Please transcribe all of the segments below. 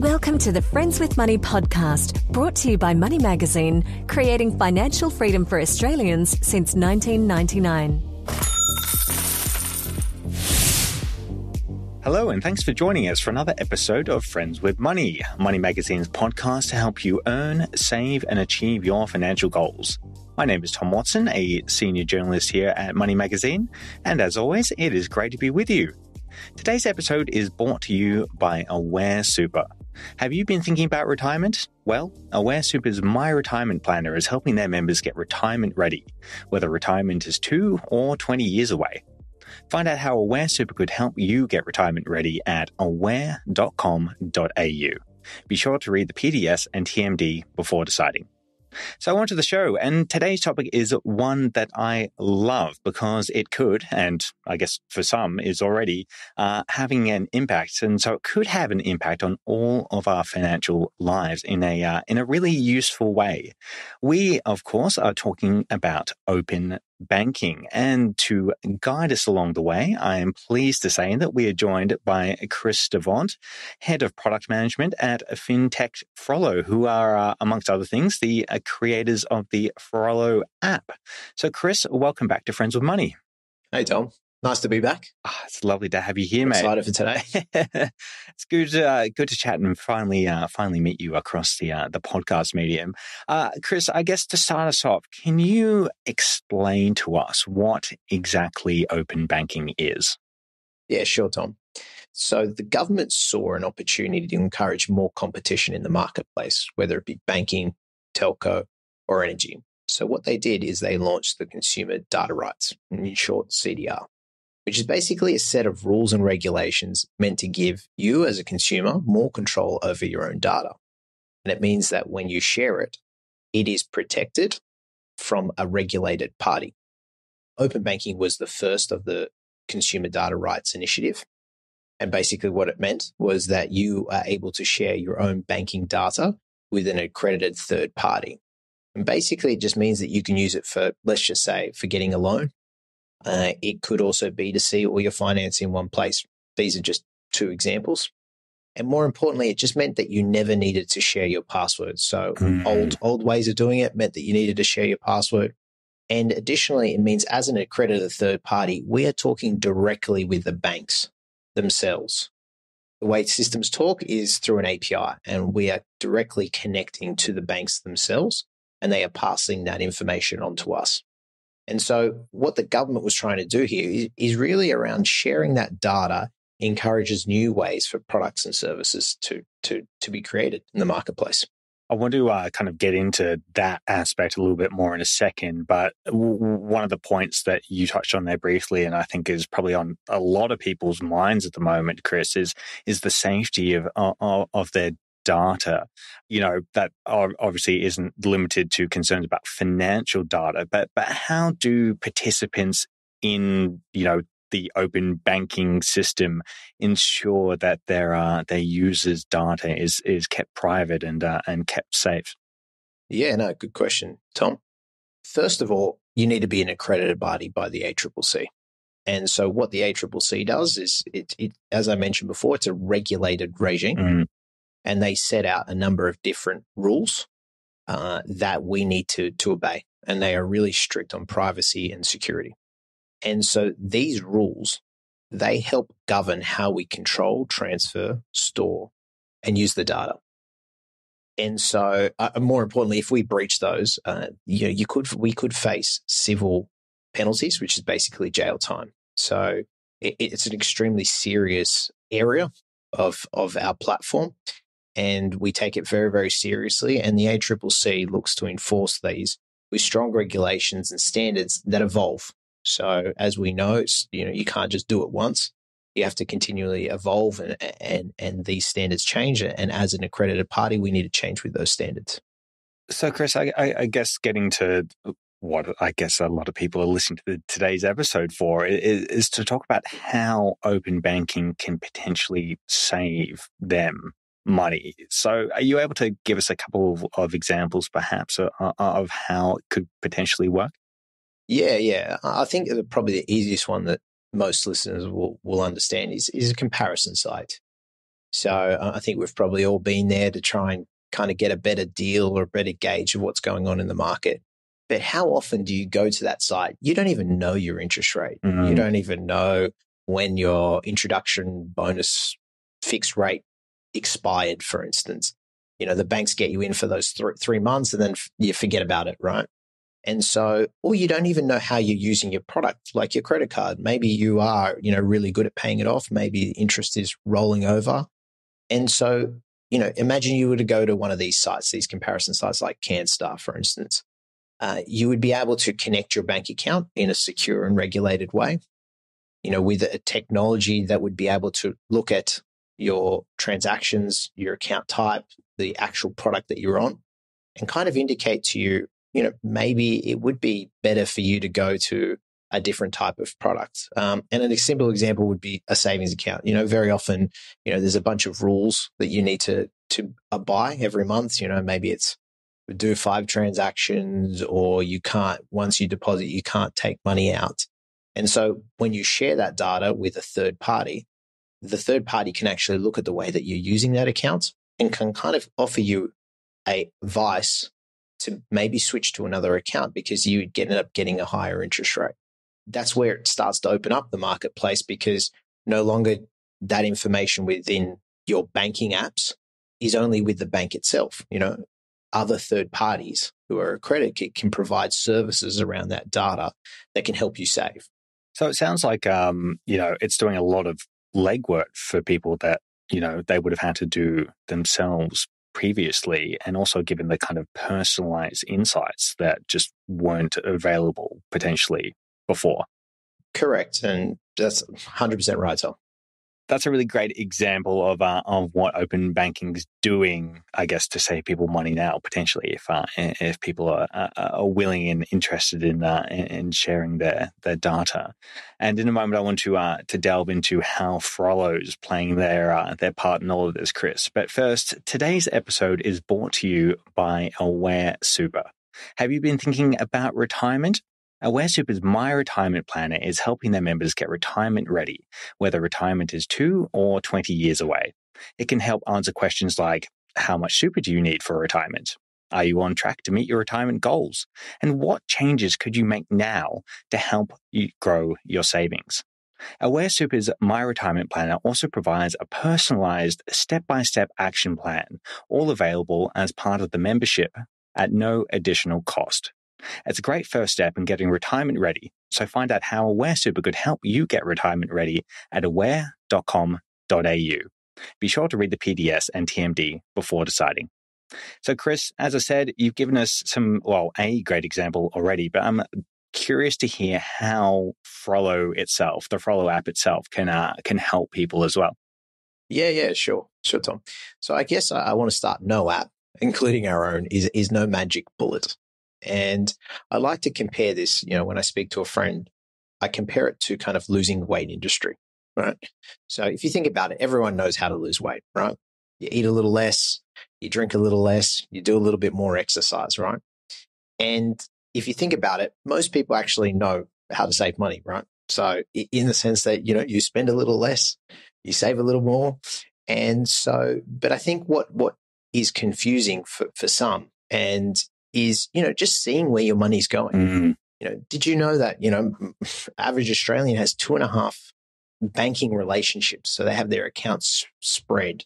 Welcome to the Friends with Money podcast, brought to you by Money Magazine, creating financial freedom for Australians since 1999. Hello, and thanks for joining us for another episode of Friends with Money, Money Magazine's podcast to help you earn, save, and achieve your financial goals. My name is Tom Watson, a senior journalist here at Money Magazine, and as always, it is great to be with you. Today's episode is brought to you by Aware Super. Have you been thinking about retirement? Well, Aware Super's My Retirement Planner is helping their members get retirement ready, whether retirement is two or 20 years away. Find out how Aware Super could help you get retirement ready at aware.com.au. Be sure to read the PDS and TMD before deciding. So, on to the show. And today's topic is one that I love because it could, and I guess for some is already, uh, having an impact. And so it could have an impact on all of our financial lives in a, uh, in a really useful way. We, of course, are talking about open banking. And to guide us along the way, I am pleased to say that we are joined by Kris Davant, Head of Product Management at FinTech Frollo, who are, uh, amongst other things, the creators of the Frollo app. So, Kris, welcome back to Friends with Money. Hey, Tom. Nice to be back. Oh, it's lovely to have you here, mate. Excited for today. it's good, uh, good to chat and finally, uh, finally meet you across the uh, the podcast medium. Uh, Kris, I guess to start us off, can you explain to us what exactly open banking is? Yeah, sure, Tom. So the government saw an opportunity to encourage more competition in the marketplace, whether it be banking, telco, or energy. So what they did is they launched the Consumer Data Rights, in short CDR which is basically a set of rules and regulations meant to give you as a consumer more control over your own data. And it means that when you share it, it is protected from a regulated party. Open banking was the first of the consumer data rights initiative. And basically, what it meant was that you are able to share your own banking data with an accredited third party. And basically, it just means that you can use it for, let's just say, for getting a loan uh, it could also be to see all your finance in one place. These are just two examples. And more importantly, it just meant that you never needed to share your password. So mm. old old ways of doing it meant that you needed to share your password. And additionally, it means as an accredited third party, we are talking directly with the banks themselves. The way systems talk is through an API, and we are directly connecting to the banks themselves, and they are passing that information on to us. And so, what the government was trying to do here is, really around sharing that data encourages new ways for products and services to to to be created in the marketplace. I want to uh, kind of get into that aspect a little bit more in a second, but w- one of the points that you touched on there briefly, and I think is probably on a lot of people's minds at the moment, Kris, is is the safety of of, of their data, you know, that obviously isn't limited to concerns about financial data, but, but how do participants in, you know, the open banking system ensure that their uh, their users' data is is kept private and uh, and kept safe? Yeah, no, good question, Tom. First of all, you need to be an accredited body by the ACCC. And so, what the ACCC does is, it, it as I mentioned before, it's a regulated regime. Mm and they set out a number of different rules uh, that we need to to obey, and they are really strict on privacy and security. And so these rules they help govern how we control, transfer, store, and use the data. And so, uh, more importantly, if we breach those, uh, you know, you could we could face civil penalties, which is basically jail time. So it, it's an extremely serious area of of our platform, and we take it very, very seriously. And the ACCC looks to enforce these with strong regulations and standards that evolve. So as we know, you know, you can't just do it once. You have to continually evolve and, and, and these standards change. And as an accredited party, we need to change with those standards. So, Kris, I, I guess getting to what I guess a lot of people are listening to the, today's episode for is, is, to talk about how open banking can potentially save them money. So, are you able to give us a couple of, of examples, perhaps, of how it could potentially work? Yeah, yeah. I think probably the easiest one that most listeners will, will understand is, is a comparison site. So uh, I think we've probably all been there to try and kind of get a better deal or a better gauge of what's going on in the market. But how often do you go to that site? You don't even know your interest rate. Mm-hmm. You don't even know when your introduction bonus fixed rate expired, for instance. You know, the banks get you in for those th- three months and then f- you forget about it, right? And so, or you don't even know how you're using your product, like your credit card. Maybe you are, you know, really good at paying it off. Maybe interest is rolling over. And so, you know, imagine you were to go to one of these sites, these comparison sites like CanStar, for instance. Uh, you would be able to connect your bank account in a secure and regulated way, you know, with a technology that would be able to look at your transactions, your account type, the actual product that you're on, and kind of indicate to you, you know, maybe it would be better for you to go to a different type of product. Um, and a simple example would be a savings account. You know, very often, you know, there's a bunch of rules that you need to to buy every month. You know, maybe it's do five transactions, or you can't once you deposit, you can't take money out. And so when you share that data with a third party, the third party can actually look at the way that you're using that account and can kind of offer you a advice to maybe switch to another account because you would end up getting a higher interest rate that's where it starts to open up the marketplace because no longer that information within your banking apps is only with the bank itself. You know, other third parties who are accredited can provide services around that data that can help you save. So it sounds like, um, you know, it's doing a lot of legwork for people that, you know, they would have had to do themselves previously and also given the kind of personalized insights that just weren't available potentially before. Correct. And that's 100% right, Tom. That's a really great example of uh, of what open banking is doing, I guess, to save people money now potentially, if uh, if people are, uh, are willing and interested in uh, in sharing their their data. And in a moment, I want to uh, to delve into how Frollo is playing their uh, their part in all of this, Kris. But first, today's episode is brought to you by Aware Super. Have you been thinking about retirement? Aware Super's My Retirement Planner is helping their members get retirement ready, whether retirement is two or 20 years away. It can help answer questions like How much super do you need for retirement? Are you on track to meet your retirement goals? And what changes could you make now to help you grow your savings? Aware Super's My Retirement Planner also provides a personalized step by step action plan, all available as part of the membership at no additional cost. It's a great first step in getting retirement ready. So find out how Aware Super could help you get retirement ready at aware.com.au. Be sure to read the PDS and TMD before deciding. So, Kris, as I said, you've given us some, well, a great example already, but I'm curious to hear how Frollo itself, the Frollo app itself, can uh, can help people as well. Yeah, yeah, sure, sure, Tom. So, I guess I, I want to start. No app, including our own, is is no magic bullet. And I like to compare this, you know, when I speak to a friend, I compare it to kind of losing weight industry, right? So if you think about it, everyone knows how to lose weight, right? You eat a little less, you drink a little less, you do a little bit more exercise, right? And if you think about it, most people actually know how to save money, right? So in the sense that, you know, you spend a little less, you save a little more. And so, but I think what, what is confusing for, for some and is, you know, just seeing where your money's going. Mm. You know, did you know that, you know, average Australian has two and a half banking relationships. So they have their accounts spread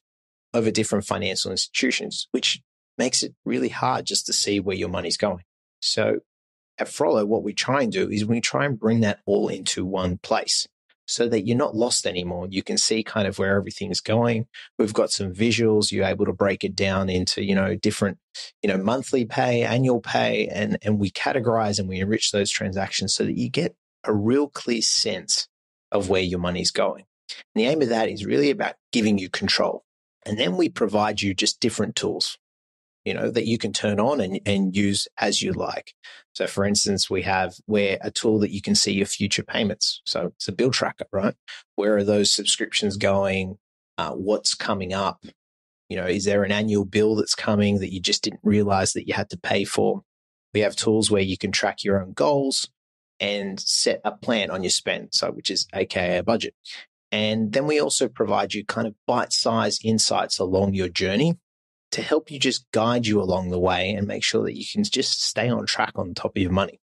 over different financial institutions, which makes it really hard just to see where your money's going. So at Frollo, what we try and do is we try and bring that all into one place so that you're not lost anymore. You can see kind of where everything's going. We've got some visuals. You're able to break it down into, you know, different, you know, monthly pay, annual pay, and, and we categorize and we enrich those transactions so that you get a real clear sense of where your money's going. And the aim of that is really about giving you control. And then we provide you just different tools you know, that you can turn on and, and use as you like. So for instance, we have where a tool that you can see your future payments. So it's a bill tracker, right? Where are those subscriptions going? Uh, what's coming up? You know, is there an annual bill that's coming that you just didn't realize that you had to pay for? We have tools where you can track your own goals and set a plan on your spend. So, which is AKA a budget. And then we also provide you kind of bite sized insights along your journey to help you just guide you along the way and make sure that you can just stay on track on top of your money.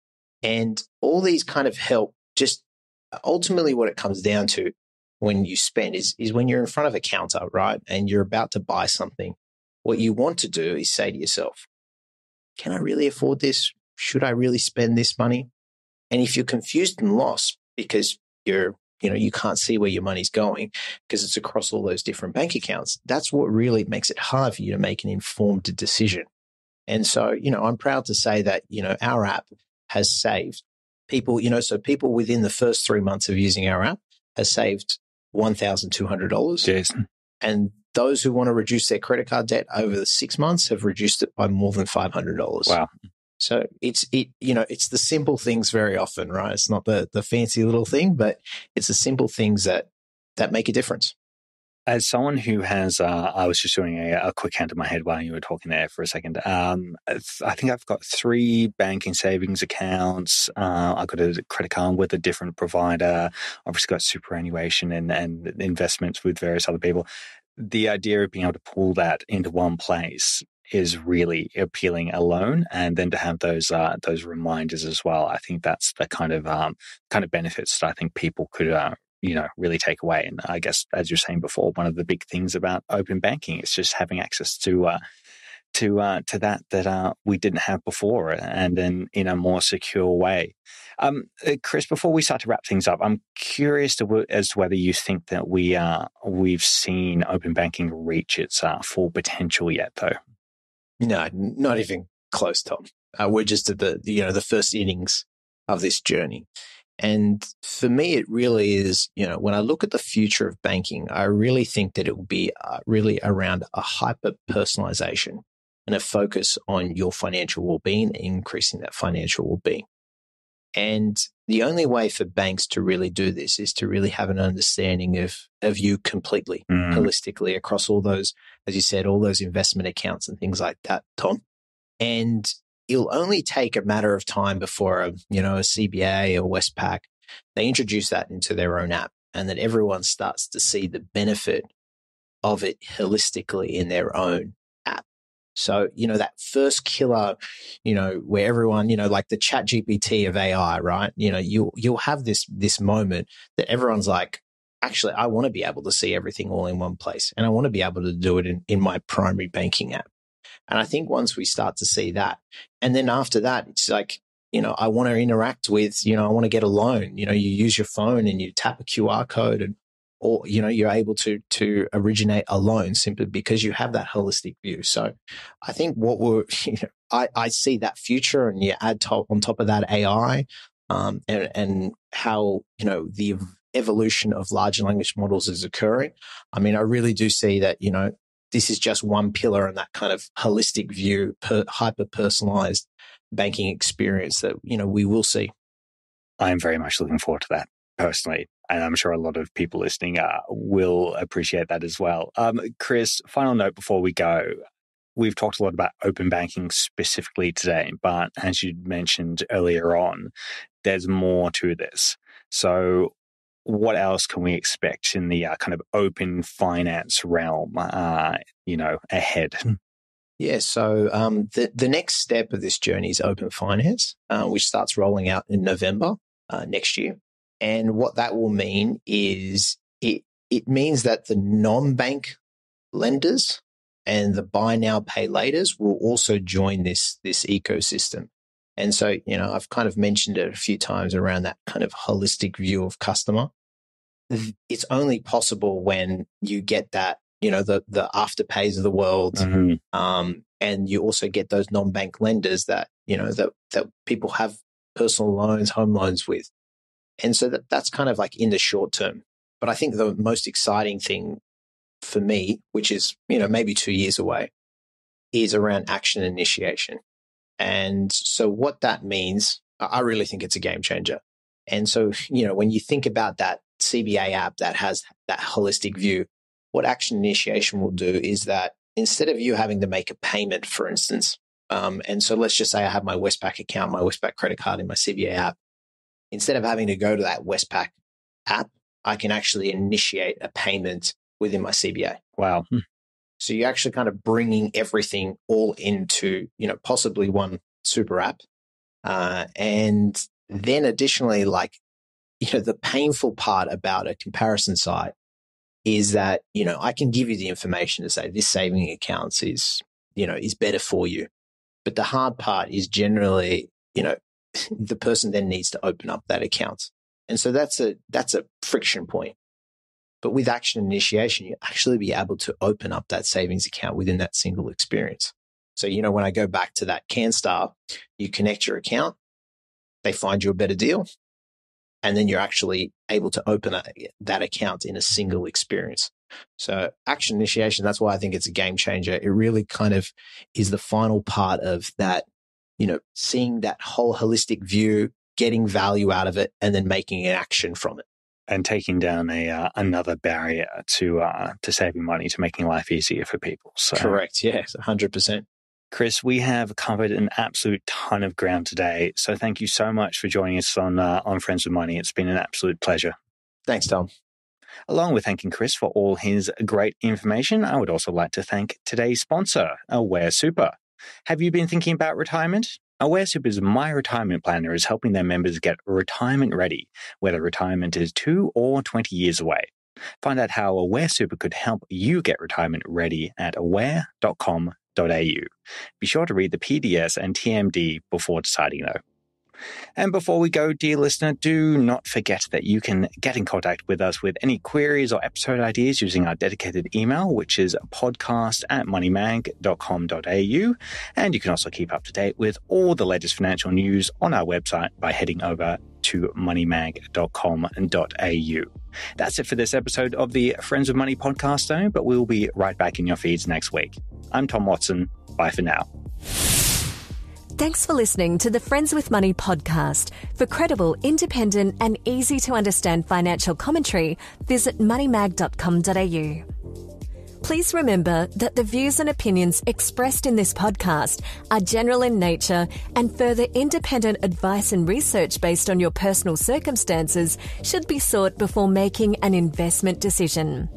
And all these kind of help just uh, ultimately what it comes down to when you spend is, is when you're in front of a counter, right? And you're about to buy something. What you want to do is say to yourself, can I really afford this? Should I really spend this money? And if you're confused and lost because you're, you know, you can't see where your money's going because it's across all those different bank accounts, that's what really makes it hard for you to make an informed decision. And so, you know, I'm proud to say that, you know, our app has saved people, you know, so people within the first three months of using our app has saved $1,200. Yes. And those who want to reduce their credit card debt over the six months have reduced it by more than $500. Wow. So it's it you know it's the simple things very often, right? It's not the the fancy little thing, but it's the simple things that that make a difference. As someone who has, uh, I was just doing a, a, quick count in my head while you were talking there for a second. Um, I think I've got three banking savings accounts. Uh, I've got a credit card with a different provider. Obviously, got superannuation and, and investments with various other people. The idea of being able to pull that into one place is really appealing alone, and then to have those uh, those reminders as well. I think that's the kind of um, kind of benefits that I think people could uh, you know really take away. And I guess as you're saying before, one of the big things about open banking is just having access to. Uh, to uh, to that that uh, we didn't have before, and then in a more secure way. Um, uh, Kris, before we start to wrap things up, I'm curious to, as to whether you think that we uh, we've seen open banking reach its uh, full potential yet, though. No, not even close, Tom. Uh, we're just at the you know the first innings of this journey. And for me, it really is, you know, when I look at the future of banking, I really think that it will be uh, really around a hyper personalization and a focus on your financial well-being increasing that financial well-being. And the only way for banks to really do this is to really have an understanding of, of you completely, mm. holistically across all those, as you said, all those investment accounts and things like that, Tom. And it'll only take a matter of time before a, you know, a CBA or Westpac, they introduce that into their own app and that everyone starts to see the benefit of it holistically in their own so, you know, that first killer, you know, where everyone, you know, like the chat GPT of AI, right? You know, you, you'll have this, this moment that everyone's like, actually, I want to be able to see everything all in one place and I want to be able to do it in, in my primary banking app. And I think once we start to see that, and then after that, it's like, you know, I want to interact with, you know, I want to get a loan. You know, you use your phone and you tap a QR code and or you know you're able to to originate a loan simply because you have that holistic view. So i think what we're you know, I, I see that future and you add top on top of that ai um, and and how you know the evolution of large language models is occurring. I mean i really do see that you know this is just one pillar in that kind of holistic view per, hyper personalized banking experience that you know we will see. I'm very much looking forward to that personally and I'm sure a lot of people listening uh, will appreciate that as well. Um, Kris, final note before we go. We've talked a lot about open banking specifically today, but as you mentioned earlier on, there's more to this. So, what else can we expect in the uh, kind of open finance realm, uh, you know, ahead? Yeah, so um, the the next step of this journey is open finance, uh, which starts rolling out in November uh, next year. And what that will mean is it, it means that the non-bank lenders and the buy now pay laters will also join this, this ecosystem. And so, you know, I've kind of mentioned it a few times around that kind of holistic view of customer. It's only possible when you get that, you know, the, the afterpays of the world. Mm-hmm. Um, and you also get those non-bank lenders that, you know, that, that people have personal loans, home loans with. And so that, that's kind of like in the short term. But I think the most exciting thing for me, which is, you know, maybe two years away, is around action initiation. And so what that means, I really think it's a game changer. And so, you know, when you think about that CBA app that has that holistic view, what action initiation will do is that instead of you having to make a payment, for instance, um, and so let's just say I have my Westpac account, my Westpac credit card in my CBA app, instead of having to go to that Westpac app, I can actually initiate a payment within my CBA. Wow. Hmm. So you're actually kind of bringing everything all into, you know, possibly one super app. Uh, and then additionally, like, you know, the painful part about a comparison site is that, you know, I can give you the information to say this saving accounts is, you know, is better for you. But the hard part is generally, you know, the person then needs to open up that account. And so that's a, that's a friction point. But with action initiation, you actually be able to open up that savings account within that single experience. So, you know, when I go back to that CanStar, you connect your account, they find you a better deal, and then you're actually able to open a, that account in a single experience. So action initiation, that's why I think it's a game changer. It really kind of is the final part of that, you know, seeing that whole holistic view, getting value out of it, and then making an action from it. And taking down a uh, another barrier to uh, to saving money, to making life easier for people. So. Correct. Yes, hundred percent. Kris, we have covered an absolute ton of ground today. So thank you so much for joining us on uh, on Friends with Money. It's been an absolute pleasure. Thanks, Tom. Along with thanking Kris for all his great information, I would also like to thank today's sponsor, Aware Super. Have you been thinking about retirement? Aware Super's My Retirement Planner is helping their members get retirement ready, whether retirement is two or 20 years away. Find out how Aware Super could help you get retirement ready at aware.com be sure to read the PDS and TMD before deciding though. And before we go, dear listener, do not forget that you can get in contact with us with any queries or episode ideas using our dedicated email, which is podcast at moneymag.com.au. And you can also keep up to date with all the latest financial news on our website by heading over to moneymag.com.au. That's it for this episode of the Friends of Money podcast, though, but we'll be right back in your feeds next week. I'm Tom Watson. Bye for now. Thanks for listening to the Friends with Money podcast. For credible, independent, and easy to understand financial commentary, visit moneymag.com.au. Please remember that the views and opinions expressed in this podcast are general in nature and further independent advice and research based on your personal circumstances should be sought before making an investment decision.